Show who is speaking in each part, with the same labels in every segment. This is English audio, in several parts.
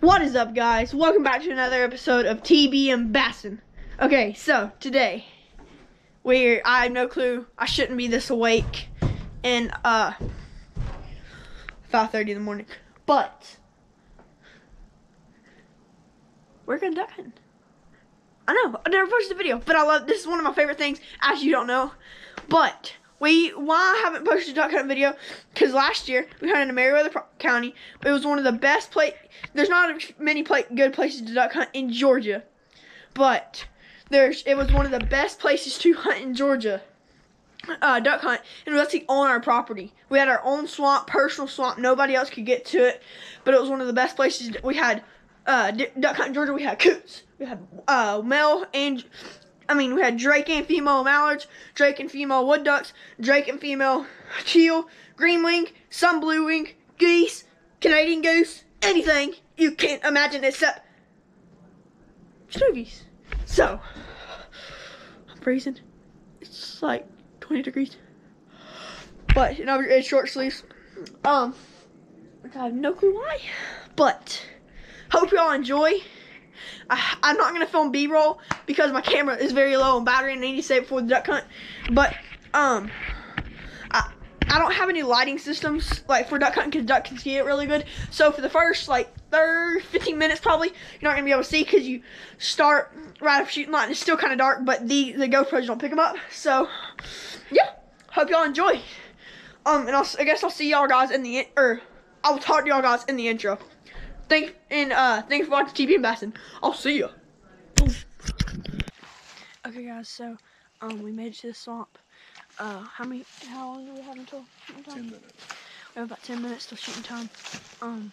Speaker 1: What is up, guys? Welcome back to another episode of TB and Bassin. Okay, so today we I have no clue. I shouldn't be this awake in uh 5:30 in the morning, but we're gonna hunting. I know I never posted a video, but I love this is one of my favorite things. As you don't know, but we why I haven't posted a duck hunt video because last year we hunted in Meriwether County. It was one of the best place. There's not many good places to duck hunt in Georgia, but there's it was one of the best places to hunt in Georgia. Uh, duck hunt, and it was actually on our property. We had our own swamp, personal swamp. Nobody else could get to it, but it was one of the best places. We had uh, duck hunt in Georgia. We had coots. We had uh, male and I mean, we had Drake and female mallards, Drake and female wood ducks, Drake and female teal, green wing, sun blue wing, geese, Canadian goose, anything you can't imagine except snow geese. So, I'm freezing. It's like 20 degrees. But, you know, it's short sleeves. Um, I have no clue why. But, hope y'all enjoy. I, I'm not gonna film B-roll because my camera is very low on battery and I need to save it for the duck hunt. But um, I I don't have any lighting systems like for duck hunting because duck can see it really good. So for the first like third 15 minutes probably you're not gonna be able to see because you start right after shooting light and it's still kind of dark. But the the GoPros don't pick them up. So yeah, hope y'all enjoy. Um, and I'll, I guess I'll see y'all guys in the or I'll talk to y'all guys in the intro. Thank and uh thanks for watching TV and Bassin. I'll see ya. Okay guys, so um we made it to the swamp. Uh how many how long do we have until shooting time?
Speaker 2: Ten minutes.
Speaker 1: We have about ten minutes till shooting time. Um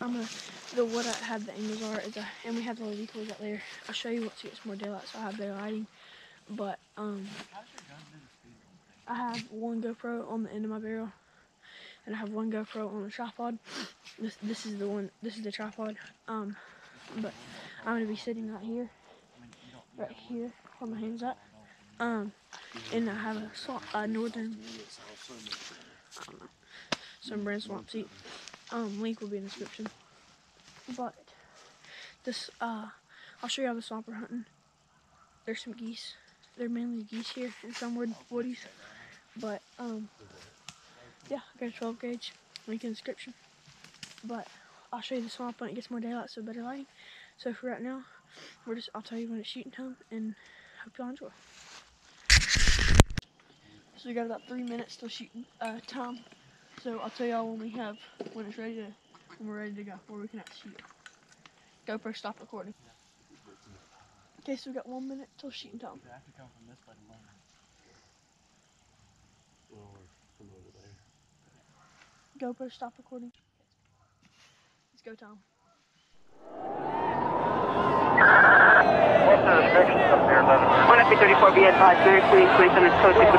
Speaker 1: I'm gonna the what I have the angles are is uh, and we have the little decoys out there. I'll show you once it gets more daylight so I have better lighting. But um I have one GoPro on the end of my barrel and I have one GoPro on the tripod. This this is the one. This is the tripod. Um, but I'm gonna be sitting right here, right here, where my hands at. Um, and I have a uh, northern, know, some brand swamp seat. Um, link will be in the description. But this, uh, I'll show you how the swamp we're hunting. There's some geese. They're mainly geese here and some wood woodies. But um, yeah, I got a 12 gauge. Link in the description. But I'll show you the swamp when it gets more daylight, so better lighting. So for right now, we're just I'll tell you when it's shooting time, and hope y'all enjoy. So we got about three minutes till shooting uh, time. So I'll tell y'all when we have when it's ready to when we're ready to go, where we can actually shoot. GoPro stop recording. Okay, so we got one minute till shooting time.
Speaker 2: I have to come from this way to learn. Or from over there.
Speaker 1: GoPro stop recording. Let's go Tom.
Speaker 3: What's the restrictions up there,
Speaker 4: One up 34 be advised, very clean, 27 code 6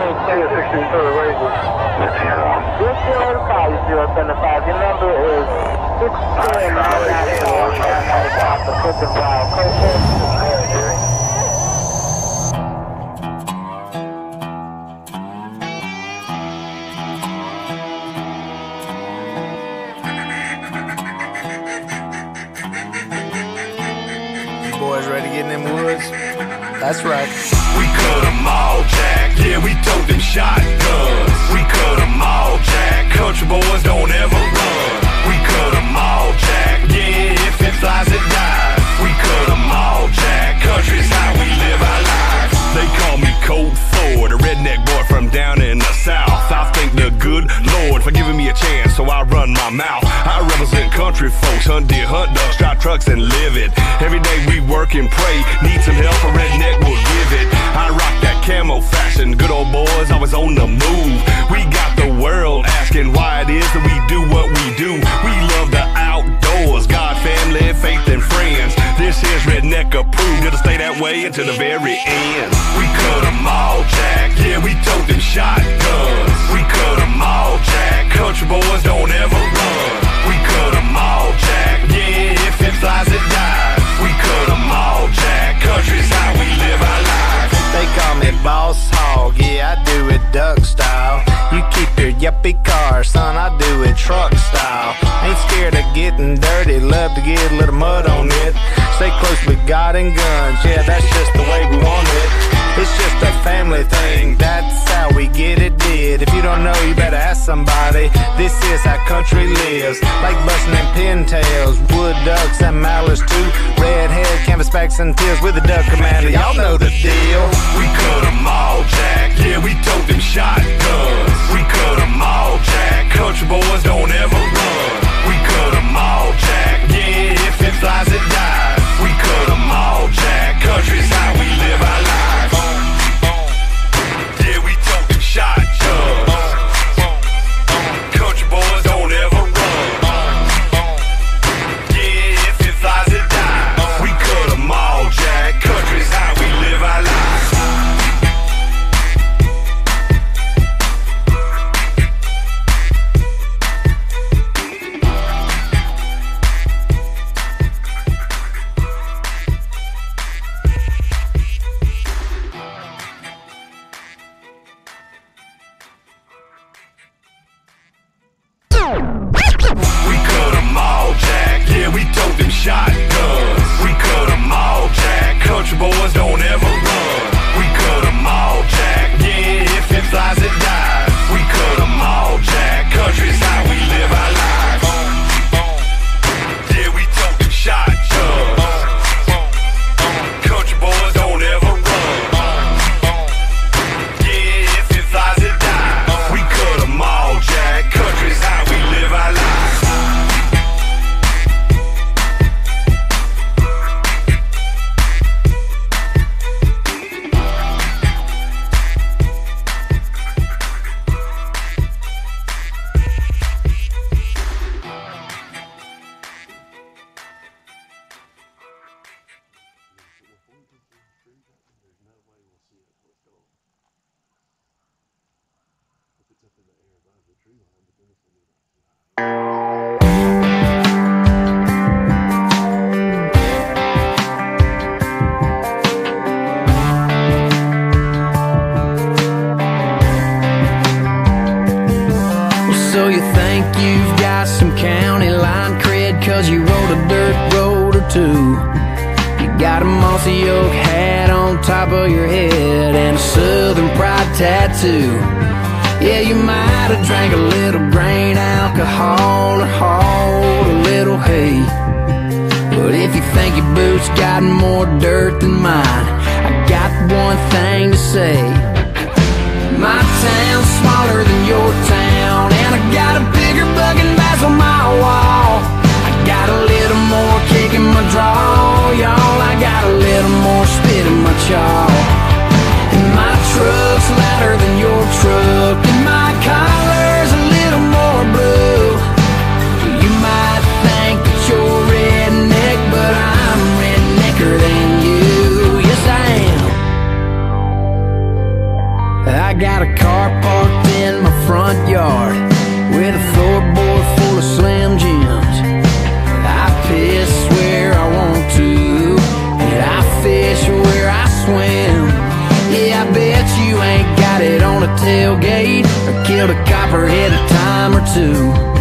Speaker 3: This is five zero seven five. Your number is sixteen nine nine five nine nine five. The fifth and wild coach.
Speaker 5: In them woods? That's right.
Speaker 6: We cut them all, Jack. Yeah, we tote them shotguns. We cut them all, Jack. Country boys don't ever run. We cut them all, Jack. Yeah, if it flies, it dies. We cut them all, Jack. Country's how we live our lives. They call me Cold Ford, a redneck boy from down in the south. I thank the good Lord for giving me a chance, so I run my mouth. I represent country folks, hunt deer, hunt ducks, drive trucks, and live we pray. Need some help, a redneck will give it. I rock that camo fashion, good old boys always on the move. We got the world asking why it is that we do what we do. We love the outdoors, God, family, faith, and friends. This is redneck approved, it'll stay that way until the very end. We cut them all, Jack. Yeah, we tote them shotguns. We cut them all, Jack. Country boys don't ever run. We cut them all, Jack. Yeah, if it flies, it dies. We cut them all, Jack. Country's how we live our lives.
Speaker 5: They call me Boss Hog, yeah, I do it duck style. You keep your yuppie car, son, I do it truck style. Ain't scared of getting dirty, love to get a little mud on it. Stay close with God and guns, yeah, that's just the way we want it. It's just a family thing, that's how we get it did. If you don't know, you better ask somebody. This is how country lives, like busting and pintails, wood ducks and mallards too. Redhead, canvasbacks and teals with a duck commander, y'all know the deal.
Speaker 6: We cut them all, Jack.
Speaker 7: shotgun. think you've got some county line cred Cause you rode a dirt road or two. You got a mossy oak hat on top of your head And a southern pride tattoo. Yeah, you might have drank a little grain alcohol Or hauled a little hay. But if you think your boots got more dirt than mine I got one thing to say. My too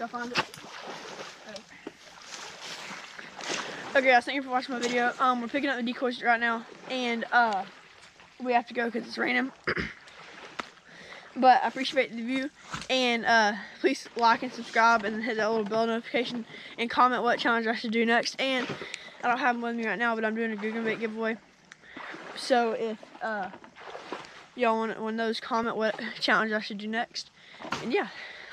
Speaker 7: I
Speaker 1: find it? Okay, guys, thank you for watching my video. Um, we're picking up the decoys right now, and uh, we have to go because it's raining. but I appreciate the view, and uh, please like and subscribe, and hit that little bell notification, and comment what challenge I should do next. And I don't have them with me right now, but I'm doing a Googan Bait giveaway. So if uh, y'all want one of those, comment what challenge I should do next. And yeah,